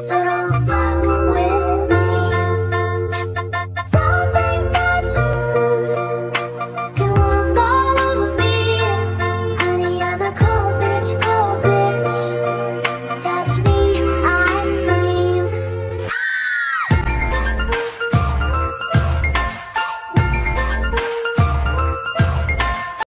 So